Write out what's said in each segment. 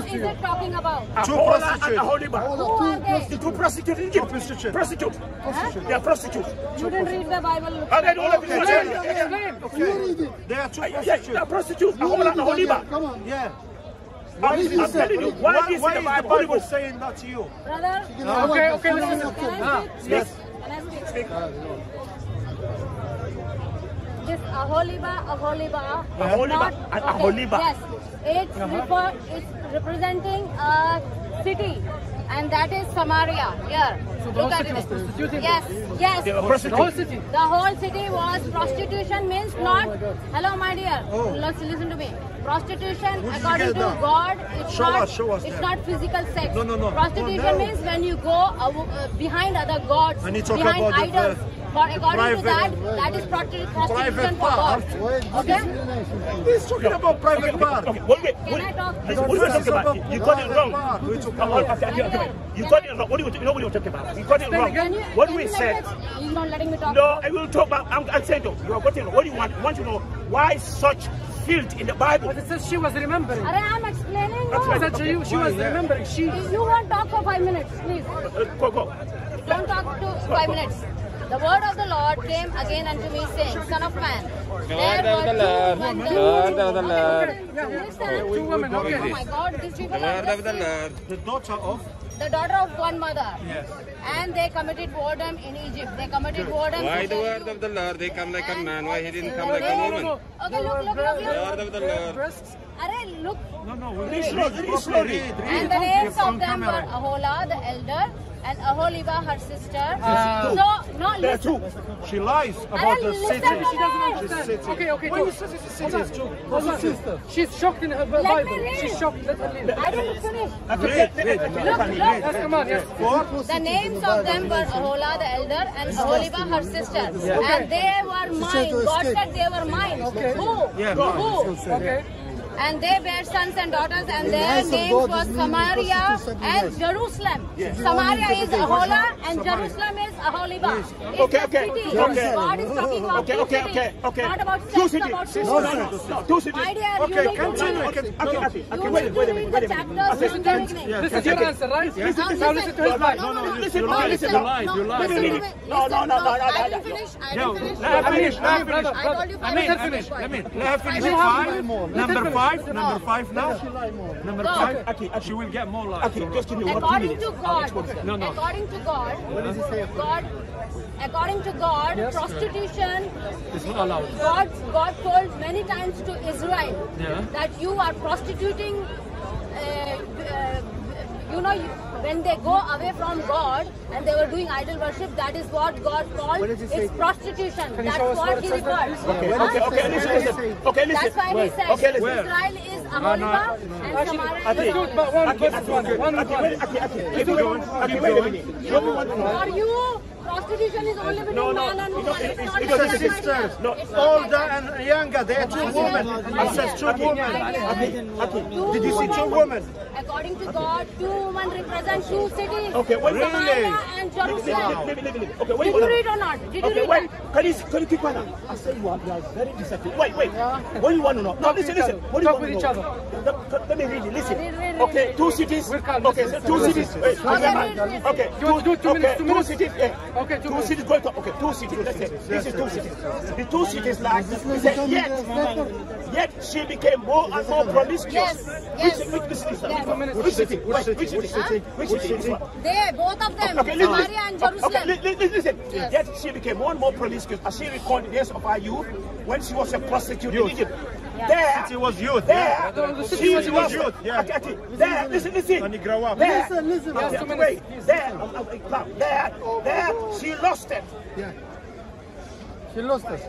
Who is it talking about? Two Ahola and prostitutes. Aholiba. Who are they? The two prostitutes in Egypt. Prostitute. Prostitute. Huh? They are prostitutes. You didn't read the Bible. And then all of you Okay, say, They are two Yes, They are prostitutes. Ahola and Aholiba. Come on. Yeah. I'm, is I'm this? telling you, why, Why, this why in is the the Bible? Bible Bible. saying that to you? Brother, Okay, okay, okay, listen. Can ah, Yes. Can I speak? Speak. Ah, this Aholiba, Aholiba, Aholiba not- and okay, Aholiba. Yes, it's refer, it's representing a city, and that is Samaria. Here, look at it. Yes, yes. They are prostitutes. The whole city was prostitution means not. Hello, my dear. Let's listen to me. Prostitution, Where according to that? God, it's Show not. us, show us it's that. not physical sex. No, no, no. Prostitution Oh, no. means when you go aw- uh, behind other gods, And you talk behind about idols. the- For the according to that, that is prostitution private for God. Okay? He's talking about private part. Okay, wait, wait, Can. I talk? Listen, what are you talking about? You got it wrong. You got it wrong. What do you, you know what you're talking about? You got it wrong. What can we you said. You're not letting me talk. No, I will talk about. I'm, I'm saying, though, you are getting. What do you want? You want to know why such filth in the Bible? But it says she was remembering. I'm explaining. That's No. right. That she, she was remembering. She. You won't talk for five minutes, please. Uh, go, go. Don't talk to five minutes. The word of the Lord came again unto me, saying, Son of man, there were two wonders. Word of the Lord. Understand? Two women, Oh my God, these people are of the Lord. the daughter of. the daughter of one mother. And they committed boredom in Egypt. They committed boredom. Why the tell word of the Lord? They come like a man. Why he didn't come like a woman? Okay, look, look, look, Word look. of the Lord. Array, look. No, no. Read slowly, read slowly. And the names of them were Ahola, the elder, and Aholiba, her sister. so, no, There are listen. two. She lies about Array, the listen city. She doesn't me. understand. Okay, okay. Why go. you say it's a city? It's two. Hold on. She's shocked in her Let Bible. me. She's shocked. Let her read. I didn't finish. Read, read, read. Look, look. Yes, come on. Yes. The names of them were Ahola the elder and Aholiba her sister. And they were mine. God said they were mine. Who? Yeah, Who? Okay. And they bear sons and daughters, and the their eyes names God, was Samaria prostitution and yes. Jerusalem. Samaria is Ahola and Jerusalem is Aholiba. It's Okay, okay, city. okay. God is talking about Okay, two okay, cities, okay, okay. Not about Two sex, cities. about two No, no, no, no, two cities. My dear, Okay, you need to continue. read- Okay, okay, okay, You okay, wait, need wait to a minute, read wait the a minute. chapters Okay, from the beginning. This is your answer, right? Now Now listen to his No, Bible. no, no, Listen, no, listen, listen, you no, lied, you lied. listen to me. No, no, no, no, no, I no, didn't no. finish. I No, didn't finish. let her finish, I let her told finish. I told you Let five me, minutes. let me, let me. Let her finish You with have five. To- Number five, number five now. Number five. Okay, okay. She will get more likes. Okay, just give me one two According minutes. to God, No, no. according to God, God, according to God, prostitution, is not allowed. God, God told many times to Israel Yeah. that you are prostituting. Uh, uh, you know, you, when they go away from God and they were doing idol worship, that is what God called it's prostitution. you That's what He refers. Okay, okay, okay, listen, listen. Okay, listen. That's why He says Okay, listen. Israel is Aholiba and Samaria is do it, but Aholiba. one Ati, versus Ati, one. Ati, One a minute. What we want to know- For you, prostitution is only between No, no, man and woman. It's it- not it like don't- that, it's my dear. sisters. No, It's Older and younger, they are two women. It says two women. Two Did you see two women. According to God, two women represent two cities. Okay, wait. Samaria and Jerusalem. leave, leave, leave. Okay, Did wait. you read or not? Did you Okay, read wait. Can you, can you keep quiet now? I say you are, you are very deceptive. Wait, wait. What do you want to know? No, Talk listen, listen. other. What do you Talk want with to each know? Let, me read it. Listen. Okay, two cities. Okay, two cities. Okay, read, read. okay. You want to do two two Two cities. Okay, two Two cities. Go to, okay, two cities. Let's say this is two cities. The two cities like said, yet, yet she became more and more promiscuous. Yes, yes. Which, which, city? Yes. Which city? Which city? Which city? Which city? Which Which city? city? They, both of them, Okay, listen. Samaria and Okay, Jerusalem. li- li- li- listen. Yes. Yet she became more and more promiscuous as she recalled the days of her youth when she was a prostitute in Egypt. Yeah. There, She was youth. there, The she city was was youth, yeah. Okay, okay. There, listen, listen. When you grow up. There, Listen, listen. Okay, Yes, two wait. minutes. There, there, there, she lost it. Yeah. She lost us.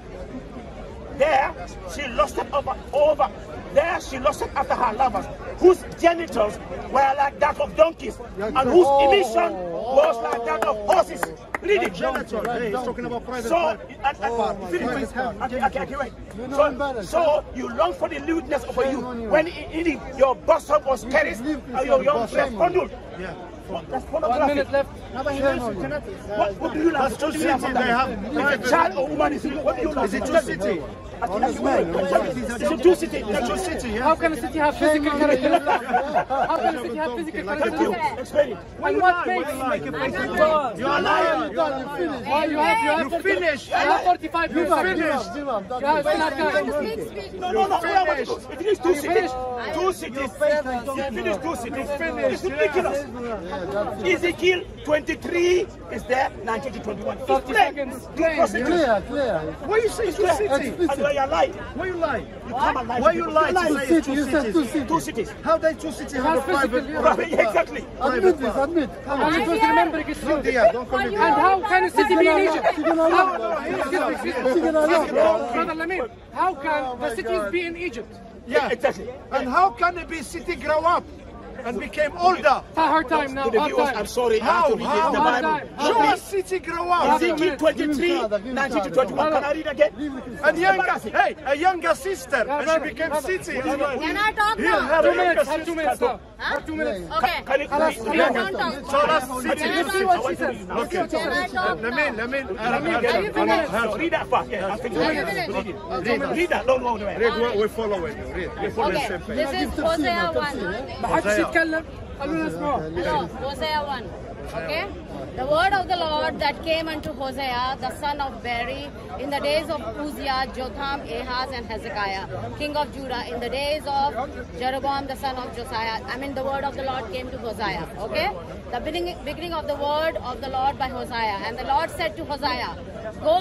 There, she lost it over, over. There, she lost it after her lovers, whose genitals were like that of donkeys, and whose emission oh. was like that of horses. Read it. Genital. Hey, he's talking about private So, part. and, and, Oh, finish, my. God. Okay, okay, okay, wait. You know So, embarrassed, so you long for the lewdness of a youth you. when in, in your bosom was carried leave and your young yourself, flesh shame on you. bundled. Yeah. One minute left. What, what do you learn? That's two What do you learn cities. They have If a child or woman is what do you learn? Is it two that? City? Honest man. It's a two city. It's your city, yeah? How can a city have physical character? How can a city have physical Thank you. character? Explain it. And what makes You are lying. You are finished. Why you have you have You 40 finished. You have 45 Give up, years. give up, give up. That's Yeah, it. it's not Going guys. to speak, speak. No, no, no. Where am I going? It is two cities. Two cities. Finished. Finish two cities. It's ridiculous. Ezekiel 23 is there, 19 to 21. 30 seconds. Clear, clear. Why you say two city? Where you lie. Why you lie? You come and lie. Why you lie lie. say it's you said two cities? Two cities. cities. How they two cities have a private? Right, exactly. Admit this, admit. And it was remembering it's true. Yeah, don't call me And how can a city be in Egypt? She How, lie. excuse me, excuse me. She gonna lie. Brother Lamin, how can oh the cities be in Egypt? Yeah, Exactly. And how can be city grow up and became older? Hard time now, hard viewers, I'm time. sorry, I have to read How? the Hard Bible. time. Show us city grow up. Ezekiel 23, Give him time, give him 19 to time. 21. Can I read again? And younger, hey, a younger sister, and she became city. Can I talk now? her Two minutes, have two minutes now. Have two minutes. Okay. Can you Don't talk. City. Can I talk? what she says. Okay. Can I talk Let me, let me, Are you uh, finished? Uh, uh, no, read that fast. Yeah, I'll take Are you it. finished? Read that. Don't go nowhere. read what we follow it. Read. We follow the Okay, same page. this is Hosea 1. اتكلم خلونا Hosea 1 okay? The word of the Lord that came unto Hosea the son of Beeri in the days of Uzziah, Jotham, Ahaz and Hezekiah king of Judah in the days of Jeroboam the son of Josiah I mean the word of the Lord came to Hosea okay? The beginning of the word of the Lord by Hosea and the Lord said to Hosea go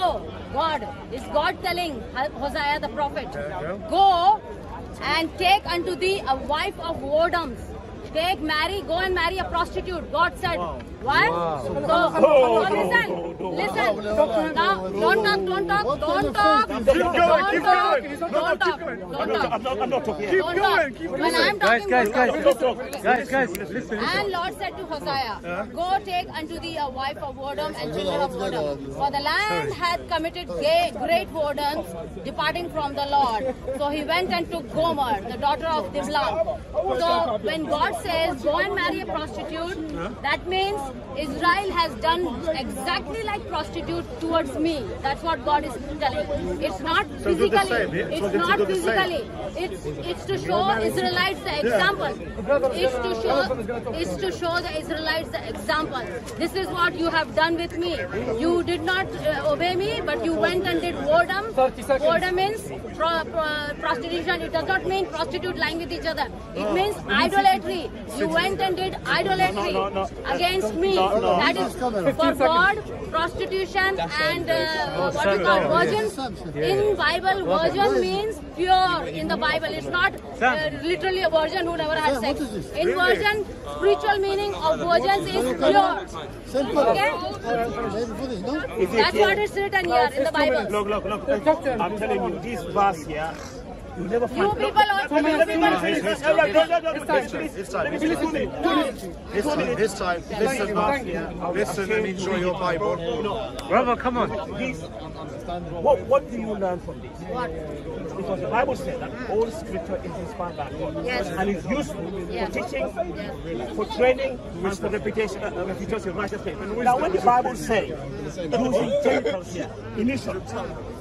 God. Is God telling Hosea the prophet go and take unto thee a wife of whoredoms Take, marry, go and marry a prostitute. God said. What? So, so listen, listen. Now, don't talk, don't talk, don't talk. Don't talk, keep don't going. talk, No, no, don't talk, don't I'm talk. not, I'm not, I'm not talking. Keep Don't going, keep When. I'm talking, guys, guys, don't Don't talk. Guys, guys, listen. and Lord said to Hosea, Go take unto thee a wife of whoredom and children of whoredom. For the land hath committed great whoredoms, departing from the Lord. So he went and took Gomer, the daughter of Diblaim. So when God says, Go and marry a prostitute, that means Israel has done exactly like prostitute towards me. That's what God is telling. It's not So do the physically. same, yeah? So It's not do the same. physically. It's it's to show Israelites the example. It's to show it's to show the Israelites the example. This is what you have done with me. You did not uh, obey me, but you went and did whoredom. 30 seconds. Whoredom means pro, pro, prostitution. It does not mean prostitute lying with each other. It means idolatry. You went and did idolatry against me. That is for God, prostitution and uh, what we call virgins. In Bible, virgin means pure. In the Bible, it's not uh, literally a virgin who never had sex. In virgin, spiritual meaning of virgins is pure. Okay, Maybe finish, no? that's what is written here in the Bible. Look, look, look. Talk to him. I'm telling you, this verse here, you never find. You people also Let me- let me- let me finish. finish. It's. Let me me. This time, this time, listen, listen and enjoy your Bible. Brother, come on. What, what do you learn from this? What? Because the Bible says that all scripture is inspired by God. Yes. And is useful Yes. for teaching, Yes. for training, and for reputation, uh, reputation of righteousness. Now, when the Bible says using genitals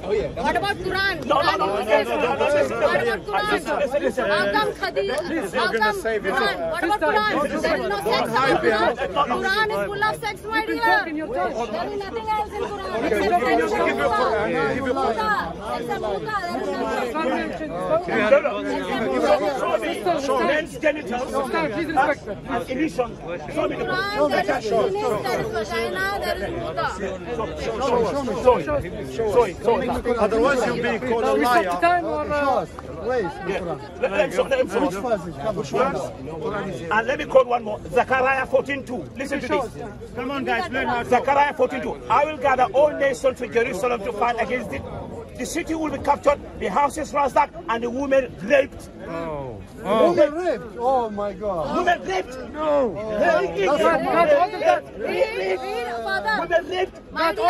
initial. What about Quran? No, no, no, Quran no, no, no, no, What about listen, listen. Quran? How come Khadija? How come Quran? What about Quran? There is no sex in Quran. Quran is full of sex, my dear. There is nothing else in Quran except muta. Except. There is Show me, show men's genitals please respect her. and initial. Show me the Quran, there is penis, there is vagina, there is muta. Show it. Show it. Show it. Otherwise, you'll be called a We stop the liar. time or Show us. Where is the Quran? Let let show. Let him Which show. passage? Come on. And let me quote one more. Zechariah 14:2. Listen to this. Come on, guys, learn how to. Zechariah 14:2. I will gather all nations to Jerusalem to fight against it. The city will be captured, the houses ransacked, and the women raped. Oh. Oh. Women raped. Oh my God. Women raped. No. God, God, what is that? Read, read father. Women raped. My dear.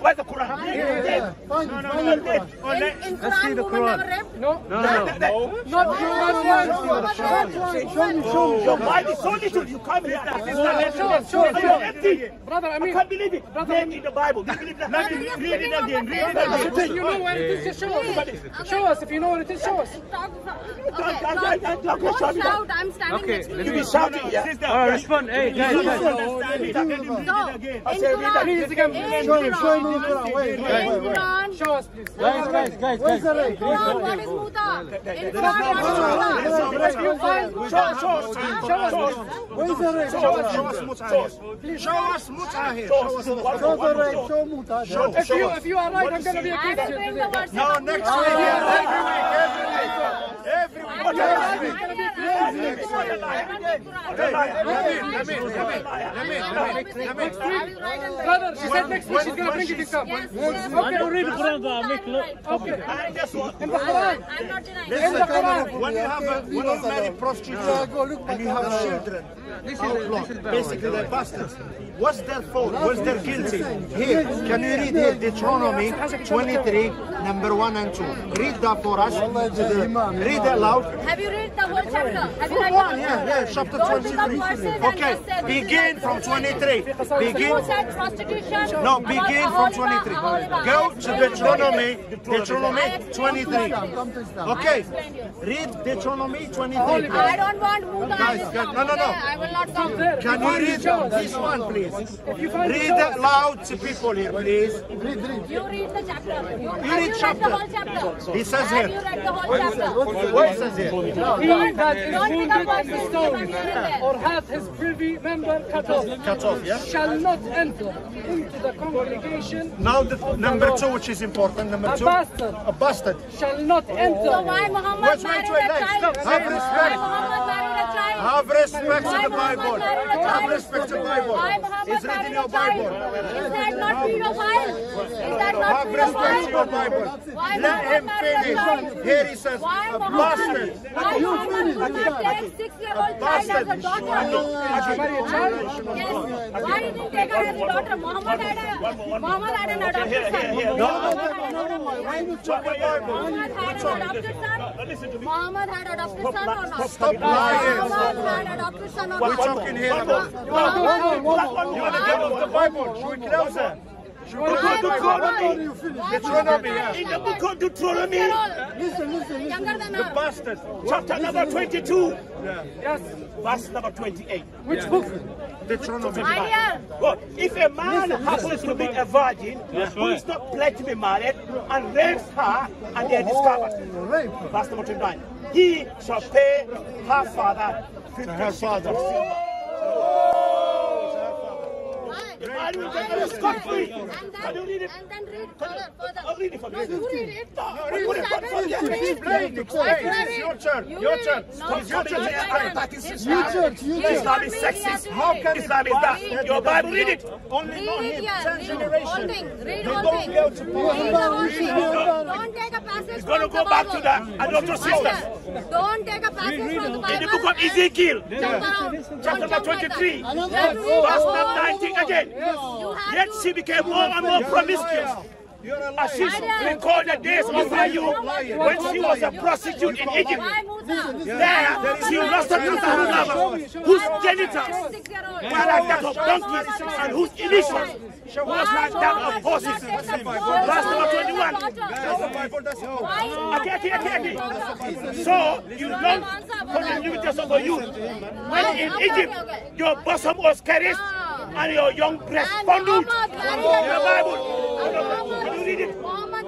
Where's the Quran? My Women dear. raped. Find, Women find it. raped. Oh, In, let, in let's see Quran, the women Quran. never raped. No, No, no, no. not human ones. Show me, show me. Your mind is so little. You come here. and this is not Show us, show us, And show you're us. empty. Brother, I I mean, can't believe it. Brother, Name in the Bible. Do you believe that? Read it again. Read if you know what it is, just show us. Show us if you know what it is. Show us. Talk, I- okay, I- talk. I- I- I- Don't shout it shout. I'm standing Okay, next to let You you. be shouting, yeah? All right, respond. Hey, guys, guys. So, in I Quran, say, read Please, again. in Show me, show me. Quran, Wait, wait, in wait, wait. Quran, Show us, please. Guys, guys, guys, Where's guys. the rape? in Quran, what is muta? In Quran, what is muta? If you find, Show, show, show, show us. Where's the rape? show us, show us mutah. Show us mutah here. Show us mutah. Show the rape. Show Muta. If you if you are right, I'm gonna be I against will you. bring the verses No, of next Muta. week, yeah, every week, every week. Every week. I will bring the verses of Quran. Brother, she said next week she's gonna bring it to come. Yes, Okay, yes. we'll read it. Quran, but I'll make look. Okay. And guess what? In the Quran. I'm not denying. In the Quran. When you have a, when you marry prostitutes and you have children, outlaw, basically they're bastards. What's their fault? What's their guilty? Here, can you read here Deuteronomy 23, number 1 and 2? Read that for us. Read it loud. Have you read the whole chapter? Have you read One, yeah, yeah, chapter Don't pick up 23. Okay, just say, this is begin from 23. Begin. No, begin from 23. Go to. Deuteronomy, Deuteronomy 23. Come to Islam. Okay, read Deuteronomy 23. I don't want Guys, no, no, no. I will not come. Can you read this one, please? If you find Read it loud to people here, please. Read, read. You read the chapter. You, have read you chapter. read the whole chapter? He says have here. you read the whole chapter? What it says here? He that is Don't pick up wounded in the stone or hath his privy member cut off Cut off, yeah? shall not enter into the congregation Now the number two, which is important, number a two. bastard A bastard. shall not So enter why Muhammad Wait, wait, married wait, a wait. child? Have respect. Why Muhammad married a child? Have respect to the Bible. Have respect to the Bible. Muhammad It's in your? Bible. Is that not pedophile? Is that not Have respect to your? Bible. Why Let him finish. Here he says, Why a bastard. why Muhammad would not take six-year-old child as a daughter? Yes. Why didn't he take her as a daughter? Muhammad had a Muhammad had an adopted son. Muhammad had an adopted son. Muhammad had an adopted son. Muhammad had adopted son or not? Stop lying. Muhammad had adopted son or We're not? talking here about. You want to get off the Bible? Should we close it? Should we Why close the Bible? Muhammad? Why Deuteronomy, yeah. In the book of Deuteronomy, Listen, listen, listen. The bastard. chapter number 22, yes verse number 28. which book Deuteronomy. My dear, God, if a man happens to be a virgin who is not pledged to be married and rapes her and they are discovered, verse number 29, he shall pay her father 50 Her father. Why? I will get her scot free. And Can you read it? and then read further, further. I'll read it for No, you. you read it. No, You read it. started Read it. to read. Explain, explain. I read It's it. your turn. You Your read turn. it. No, It's your not turn to my explain. turn. That is It's You church, you church. Islam is sexist. he has to How read can it. Islam is that? Read Your it. Bible, read it. Only Read not it, him. Ten Read generations. Read They whole don't thing. go to Read the whole thing. Don't take a passage It's going to go back to Bible. the adulterous My sisters. Don't take a passage from the Bible. In the book of Ezekiel, jump around. chapter number jump like that. 23, You have to verse number 19 again. Yet she became more and more promiscuous. You're As she liar. My dear. recalled the days of Ayub when she was a prostitute in Egypt. Why Musa? There, she lusted after her lover, whose genitals were like that of donkeys and whose initials was like that of horses. Verse number 21. That's the Bible. That's all. Why? Okay, okay, okay, okay. So you long for the liberties of you. When in Egypt, your bosom was carried and your young breast fondled. Muhammad The Bible. Can you read it?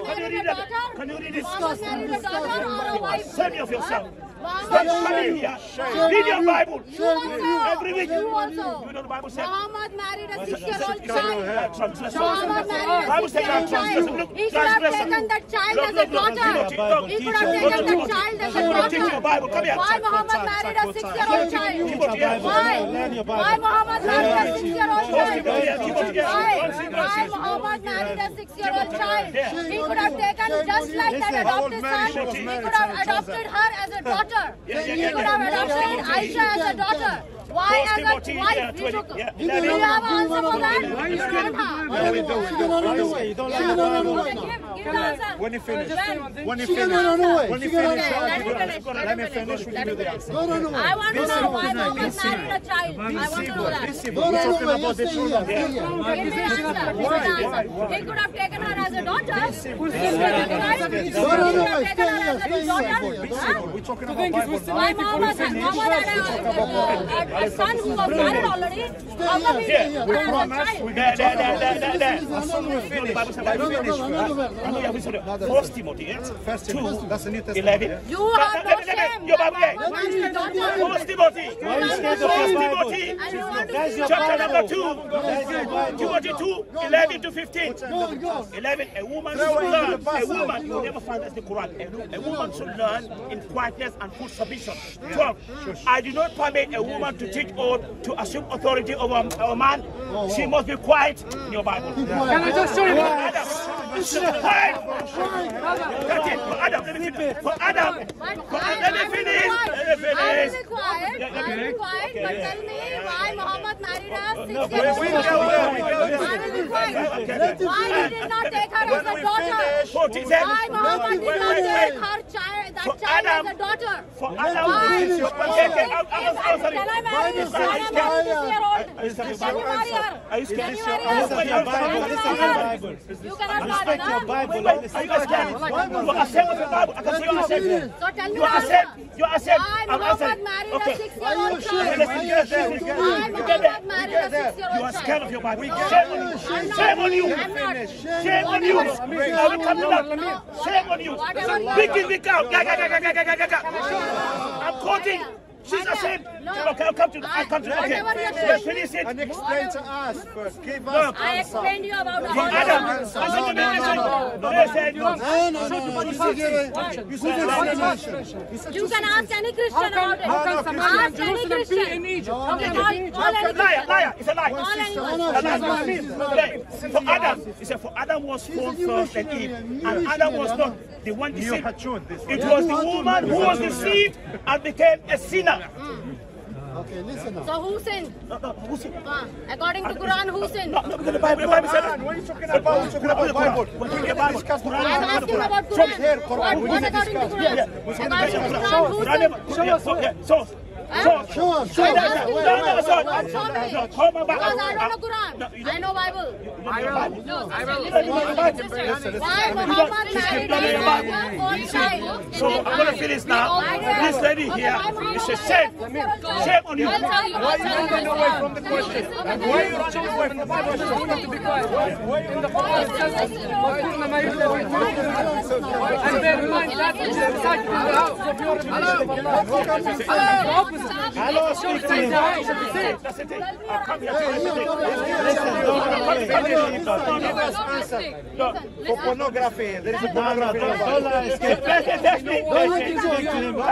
Can you read it? daughter? Can you read it? Muhammad married a daughter or a wife? Save of yourself. Stop married- here. Read your Bible. You also. Every week. You also. You know the Bible says. Muhammad married a six-year-old child. Muhammad married a six-year-old child. He could have taken that child as a daughter. He could have taken that child as a Timothy, teach your daughter. Bible. Come here. Why Muhammad married a six-year-old child? Why? Why Muhammad married a six-year-old child? Timothy, yeah, Timothy, yeah. Why? One second, one Why. Muhammad married a six-year-old child? He could have taken just like that adopted son. He could have adopted her as a daughter. Yeah, yeah, He yeah, could have adopted Aisha as a daughter. Why as a wife yeah, you 20, took? yeah, Do you 11. have an answer for that? Why I will do it. She can run away. She can run away now. Give, give the answer. When you finish, When? you finish, when you finish, let me finish. let me finish. We Let give me you the finish. answer. Go run away. I want to know why Mohammed married a child. I want to know that. We're talking about You the children. here. Stay here. Give me an answer. Give me an answer. He could have taken her as a daughter. Who's Go run away. Stay here. Stay here, boy. We're talking about Bible. My Muhammad had a, a, a son who was married already. How come First Timothy? First Two, Timothy. That's the New Testament. 11. yeah? You have no Let me- let me- shame. Your Bible, Why yeah. married a daughter? First Timothy. Why you scared of First Timothy. Bible? And you want to That's see your Chapter number two. That's your Bible. Timothy 2, 11 to 15. Go, go. 11. A woman should learn. A woman, you never find that's the Quran. A, a woman should learn in quietness and full submission. 12. I do not permit a woman to teach or to assume authority over a man. She must be quiet in your Bible. Can I just show you? Adam. Let me finish. For Adam. Let me finish. Let me finish. be quiet. I will be quiet. But tell me why Muhammad married a we- six-year-old we- girl. we- we- we- I will be quiet. Why did not take her as a daughter? Why Muhammad did not take her child, that child as a daughter? For Adam, Why? I'm, I'm, I'm, I'm sorry. Can I marry this? Can I marry this year old? Can you marry her? Can you marry her? You cannot marry Respect your. Bible. Wait, wait, are you scared? You are accept the Bible. I can see you accept. So tell me You accept. You accept. I'm Muhammad married Okay. Are six-year-old you child? You get there. a get there. You are scared of your Bible. Shame on you. Shame on you. Shame on you. I will come to that. Shame on you. You Big big out. Ga, ga, ga. I'm quoting. She's ashamed. No. Okay, I'll come to I'll come to Okay. Whatever you're Let's finish it. And explain to us first. Give us Look. I explained you about the Adam. answer. Listen to me, No, no, listen. no, no, They said, No, no, no. You see, give it. You see, give it. You can ask any Christian How about can, it. how can Ask Samaria and any Jerusalem be Christian. in Egypt? No, How Okay, can call, they be in call any Liar, liar. It's a lie. Call anyone. No, no, That's she's what I not. mean. Okay. For Adam, he said, for Adam was formed new first and missionary, Eve. a new And Adam was missionary, not the one You deceived. had tuned this one. It Yeah, was you the had to woman know. who was deceived and became a sinner. Okay, listen now. So who sinned? No, no, who said? Uh, according to Quran, who sinned? No, no, because the Bible, the Bible said that. What are you talking about? We're talking about Bible. We're talking about Discuss Quran. I'm asking about Show Quran. here, Quran. What, what according to. Quran? Yeah, According to Quran, who sinned? Show us. Yeah, so, so, Show us, so I'm going to finish now. This lady here, it's a shame. Shame on you. Why you running away from the question? Why you running away from the question? You have to be quiet. In the past? Why you in the marriage? And For pornography, there is a pornography. testing. Are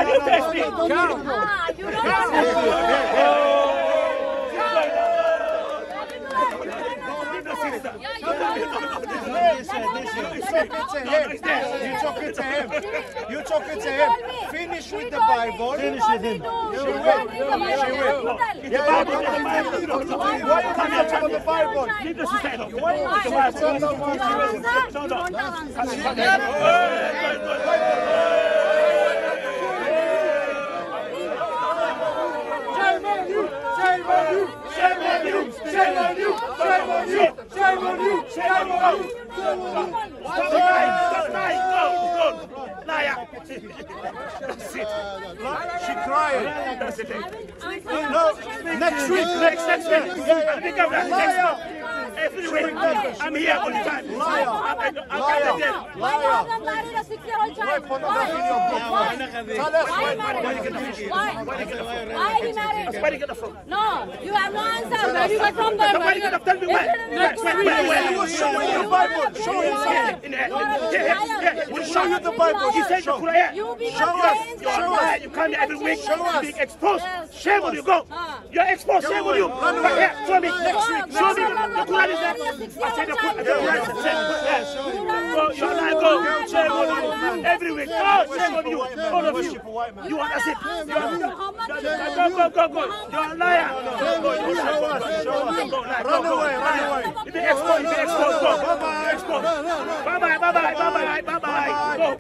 you testing? Ah, you don't know. Speak to him. Can you test me? Ah, you don't know. You talking to him. You talking to him. Finish with the Bible. Finish with him. She will. She will. Yeah, you don't need to. Why you come here from the Bible? Leave this. You don't have answer. Shame on you! Shame on you! Shame on you! Shame on you! Shame on you! Shame on you! Shame on you! That's it. She crying. That's it. No, next week. Next, next week. Next month. Every week. I'm here all the time. Liar. I'm, I'm, I'm Liar. there. Why Muhammad married a six-year-old child? Pornography in your book. Why? Tell Why why. Why? He married? Where you get from? No, you have no answer. Where you got from there? Somebody could have told me where. Where, where, where, where? Show me the Bible. Show us. In there. We'll show you the Bible. He said the Quran. You Show us. Show us. You come here every week. Show us. Being exposed. Shame on you. Go. You're exposed. Shame on you. Away. here, show me. Next week. Show me. The Quran is I said, the Quran, yes. Go, you're like, go, shame Every week, oh, shame on you. All of you. You are, that's it. You are, go, go, go, go. You're a liar. Go, go, you lie. Go, go, go, lie. Go, go, lie. If you if you go. bye bye, bye bye, bye bye, bye bye, bye bye. Go.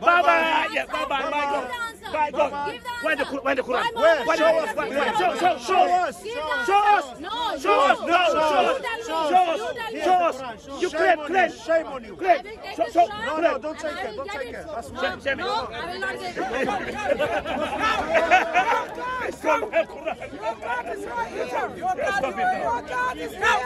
Bye-bye. Yeah, bye-bye, bye, go. Bye, go. Where the, where the Quran? Where? Where the- Show us. where- where- Show, show, show us. Show us. No, Show us. you. No, show us. You tell Show me. us. You Show tell us. me. You Shame claim, on claim. you. Shame on you. Claim. I will take Show, this show, shot. No, claim. no, don't take And I it. Don't will take get it. That's No, Shame, shame. No, I will not take it. Stop it, Quran. Stop it now.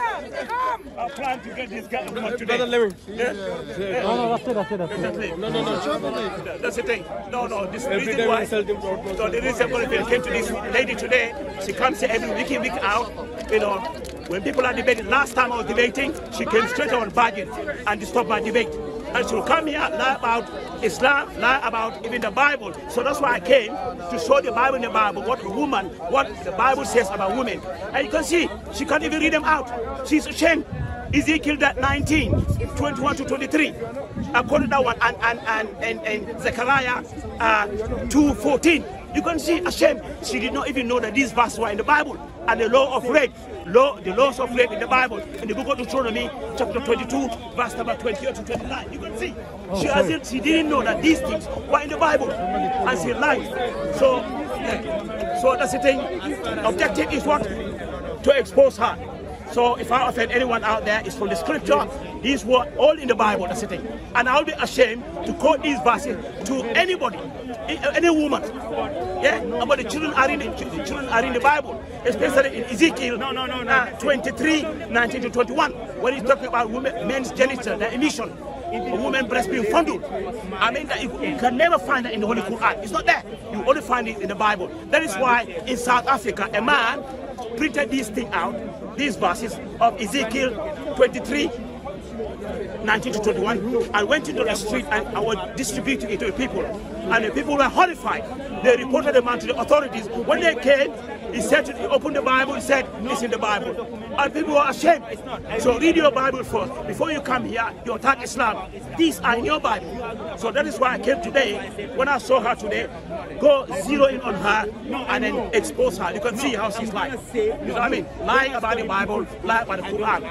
I'm trying to get this guy out today. No, no, that's it, that's it, that's it. No, no, no. That's the thing. No, no. This reason why. So the reason why I came to this lady today, she comes here every week in, week out. You know, when people are debating, last time I was debating, she came straight on budget and disturbed my debate. And she'll come here, lie about Islam, lie about even the Bible. So that's why I came to show the Bible in the Bible, what a woman, what the Bible says about women. And you can see, she can't even read them out. She's ashamed. Ezekiel that 19, 21 to 23. According to that one, and, and, and, and, and Zechariah uh, 2, 14. You can see Hashem, she did not even know that these verses were in the Bible. And the law of rape, law, the laws of rape in the Bible, in the book of Deuteronomy, chapter 22, verse number 28 to 29. You can see, she, hasn't, she didn't know that these things were in the Bible. And she lied. So, yeah. so that's the thing. Objective is what? To expose her. So if I offend anyone out there, it's from the scripture. These were all in the Bible, that's the thing. And I'll be ashamed to quote these verses to anybody, any woman. Yeah, about the children are in the, the children are in the Bible, especially in Ezekiel no, no, no, no. Uh, 23, 19 to 21, when he's talking about women, men's genital, the emission. A woman breast being fondled. I mean, that you, you can never find that in the Holy Quran. It's not there. You only find it in the Bible. That is why in South Africa, a man printed this thing out, these verses of Ezekiel 23, 19 to 21, and went into the street and I was distributing it to the people. And the people were horrified. They reported the man to the authorities. When they came, he said he opened the Bible, he said, it's in the Bible. And people were ashamed. So read your Bible first. Before you come here, you attack Islam. These are in your Bible. So that is why I came today. When I saw her today, go zero in on her and then expose her. You can see how she's lying. You know what I mean? Lying about the Bible, lying about the Quran.